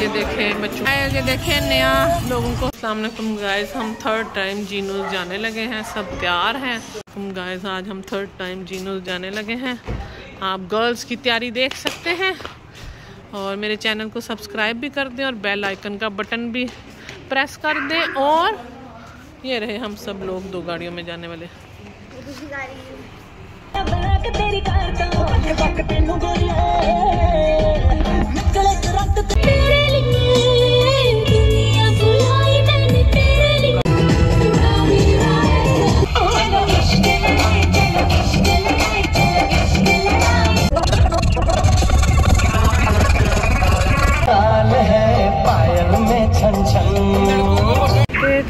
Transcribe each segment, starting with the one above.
ये देखें बच्चों। ये देखें नया लोगों को। अस्सलाम गाइस हम थर्ड टाइम जीनूस जाने लगे हैं। सब तैयार हैं। हम गाइस आज हम थर्ड टाइम जीनूस जाने लगे हैं। आप गर्ल्स की तैयारी देख सकते हैं। और मेरे चैनल को सब्सक्राइब भी कर दें और बेल आइकन का बटन भी प्रेस कर दें। और ये रहे हम सब लोग दो गाड़ियों में जाने वाले।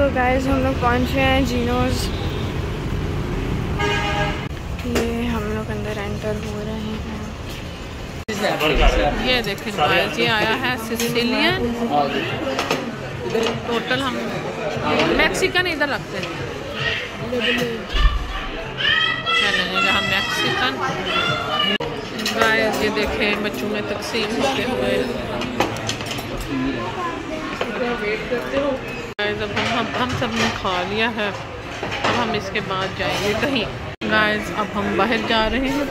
तो गाइस हम लोग पहुँच हैं जीनोज ये हम लोग एंटर हो रहे हैं। ये देखें गाइस ये आया है सिसिलियन। टोटल हम मैक्सिकन इधर रखते हैं। हम मैक्सिकन ये देखें, बच्चों में तकसीम होते हुए। हम हम सबने खा लिया है। अब हम इसके बाद जाएँगे कहीं। गाइस अब हम बाहर जा रहे हैं।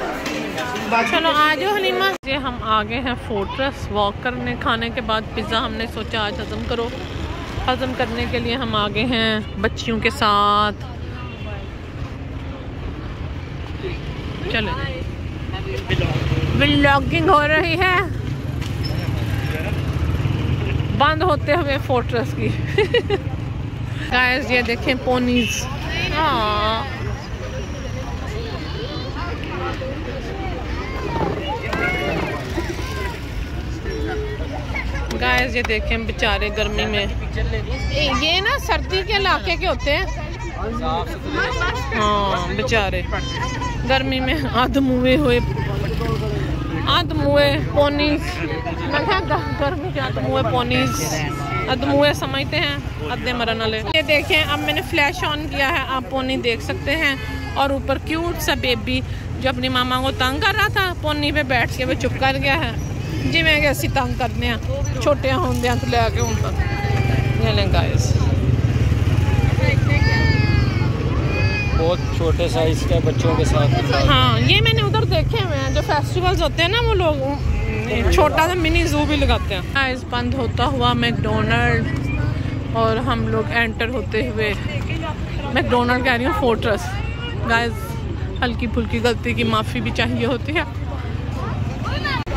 चलो आ जाओ हलीमा ये हम आगे हैं फोर्ट्रेस वॉक करने, खाने के बाद पिज़्ज़ा हमने सोचा, आज हज़म करो। हज़म करने के लिए हम आगे हैं बच्चियों के साथ। चले। व्लॉगिंग हो रही है। बंद होते हुए फोर्ट्रेस की। गाइस ये देखें पोनीज गाइस ये देखें बेचारे गर्मी में। ये ना सर्दी के इलाके के होते हैं। हाँ बेचारे। गर्मी में आधमुए हुए। आधमुए पोनीज मैं गर्मी के आधमुए पोनीज अदमुए समझते हैं अद्धे मरन वाले। ये देखें, अब मैंने फ्लैश ऑन किया है, आप पोनी देख सकते हैं। और ऊपर क्यूट सा बेबी जो अपनी मामा को तंग कर रहा था पोनी पे बैठ के वो चुप कर गया है। जिमें कि ਅਸੀਂ ਤੰਗ ਕਰਦੇ ਆ ਛੋਟਿਆਂ ਹੁੰਦਿਆਂ ਤੋਂ ਲੈ ਕੇ ਹੁਣ ਤੱਕ ये लें गाइस बहुत छोटे साइज के बच्चों के साथ हाँ ये मैंने उधर देखे हुए हैं जो फेस्टिवल्स होते हैं ना वो लोग छोटा सा मिनी जू भी लगाते हैं गाइस बंद होता हुआ मैकडोनल्ड और हम लोग एंटर होते हुए मैकडोनल्ड कह रही हूँ फोर्ट्रस गाइस हल्की फुल्की गलती की माफ़ी भी चाहिए होती है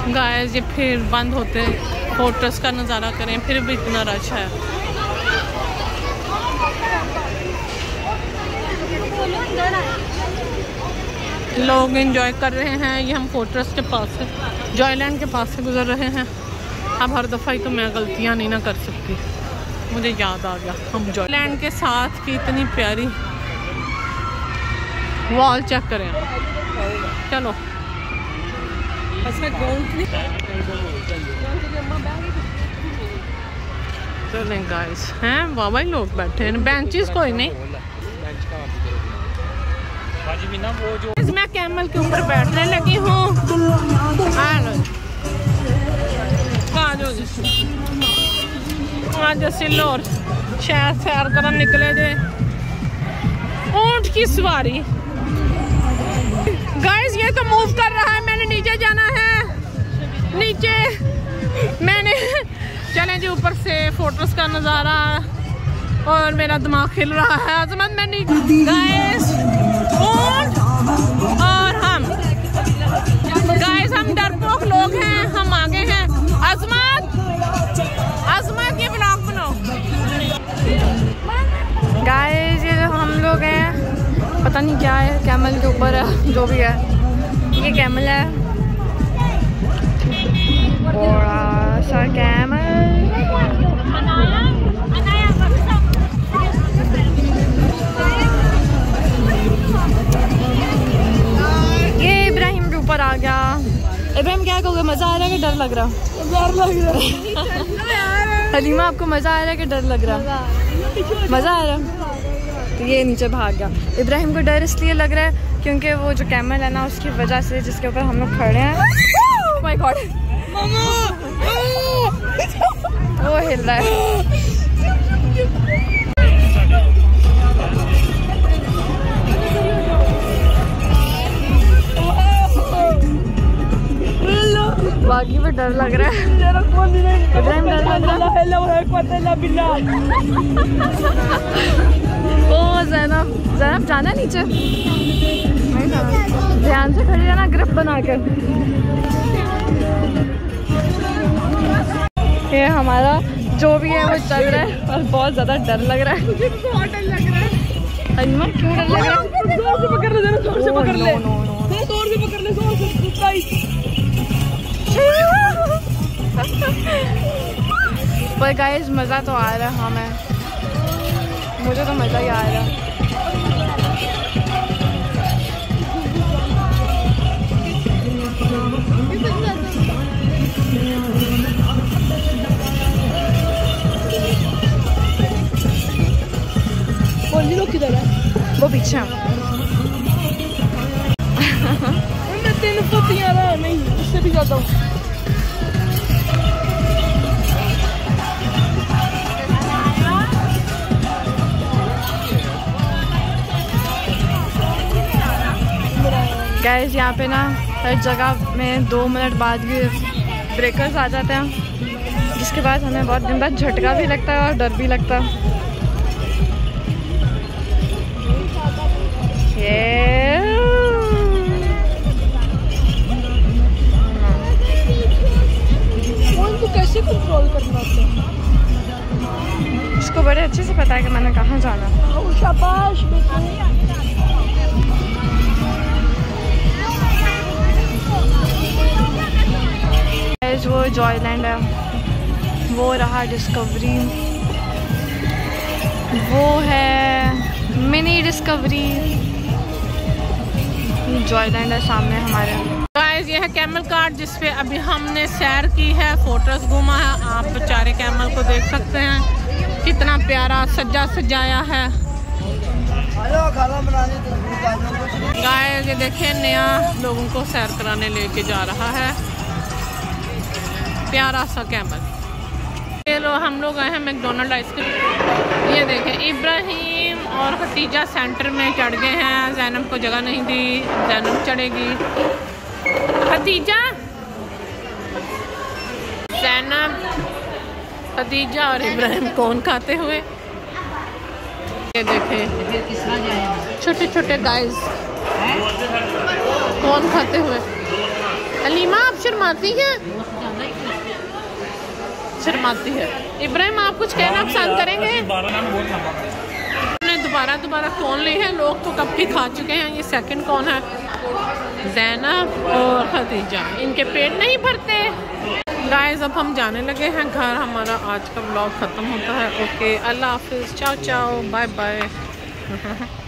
गाइस ये फिर बंद होते फोर्ट्रस का नज़ारा करें, फिर भी इतना रश है। लोग एंजॉय कर रहे हैं, ये हम फोर्ट्रस के पास से जॉयलैंड के पास से गुजर रहे हैं। अब हर दफ़ा ही तो मैं गलतियाँ नहीं ना कर सकती। मुझे याद आ गया, हम जॉयलैंड के साथ की इतनी प्यारी वॉल चेक करें। चलो। चलें गाइस हैं। बाबा ही? लोग बैठे हैं। बेंचेस कोई नहीं। मैं कैमल के ऊपर बैठने लगी हूँ। आज सिल्लोर शहर सैर कर निकले जे। ऊँट की सवारी। ये तो मूव कर रहा है। मैंने नीचे जाना है। नीचे। मैंने चले जी, ऊपर से फोटोस का नज़ारा। और मेरा दिमाग खिल रहा है। अजमत मैंने गाइस और हम गाइस हम डरपोक लोग हैं। हम आगे हैं। अजमत! अजमत, ये ब्लॉग बनाओ। गाइस ये हम लोग हैं, पता नहीं क्या है कैमल के ऊपर है, जो भी है। ये कैमल है। बड़ा सा कैमल ऊपर आ गया। इब्राहिम क्या कहोगे? मज़ा आ रहा है कि डर लग रहा? डर लग रहा हलीमा आपको मज़ा आ रहा है कि डर लग रहा? मज़ा आ रहा तो ये नीचे भाग गया। इब्राहिम को डर इसलिए लग रहा है क्योंकि वो जो कैमल है ना उसकी वजह से जिसके ऊपर हम लोग खड़े हैं। My oh. गॉड खेल रहा है। बाकी में डर लग रहा है। इब्राहिम डर लग रहा है। ओ जैनब जैनब जाना नीचे। ध्यान से खड़ी रहना ग्रिप बना कर ये हमारा जो भी है वो चल रहा है और बहुत ज़्यादा डर लग रहा है। मुझे बहुत डर लग रहा है अनिमा क्यों डर लग रहा है? ज़ोर से पकड़ ले ज़ोर से पकड़ ले। ज़ोर से पकड़ ले ज़ोर से। पर गाइस मज़ा तो आ रहा है हाँ मैं मुझे तो मज़ा ही आ रहा है लोग किधर है वो पीछे हैं। मैं तीन पतियाँ रहा नहीं गैस यहाँ पे ना हर जगह में दो मिनट बाद भी ब्रेकर्स आ जाते हैं जिसके बाद हमें बहुत दिन बाद झटका भी लगता है और डर भी लगता है। ये कैसे कंट्रोल करना उसको बड़े अच्छे से पता है कि मैंने कहाँ जाना है। शाबाश Guys, वो जॉयलैंड है। वो रहा डिस्कवरी वो है मिनी डिस्कवरी जॉयलैंड है सामने हमारे। गाइस ये है कैमल कार्ड जिसपे अभी हमने सैर की है फ़ोटोज़ घूमा है। आप बेचारे कैमल को देख सकते हैं। कितना प्यारा सजा सजाया है। गाय ये देखे नया लोगों को सैर कराने लेके जा रहा है। प्यारा सा कैमल ये लो, हम लोग आए हैं मैकडोनल्ड आइसक्रीम ये देखें, इब्राहिम और खतीजा सेंटर में चढ़ गए हैं। जैनब को जगह नहीं दी, जैनब चढ़ेगी। खतीजा? जैनब, खतीजा और इब्राहिम कौन खाते हुए? ये देखें छोटे छोटे गाइस कौन खाते हुए? अलीमा, आप शर्माती हैं? शर्माती है। इब्राहिम आप कुछ कहना पसंद करेंगे? हमने दोबारा दोबारा कौन ली है लोग तो कब की खा चुके हैं ये सेकंड कौन है? जैनब और खदीजा इनके पेट नहीं भरते। गाइस अब हम जाने लगे हैं घर हमारा आज का ब्लॉग ख़त्म होता है। ओके अल्लाह हाफिज़ चाओ चाओ बाय बाय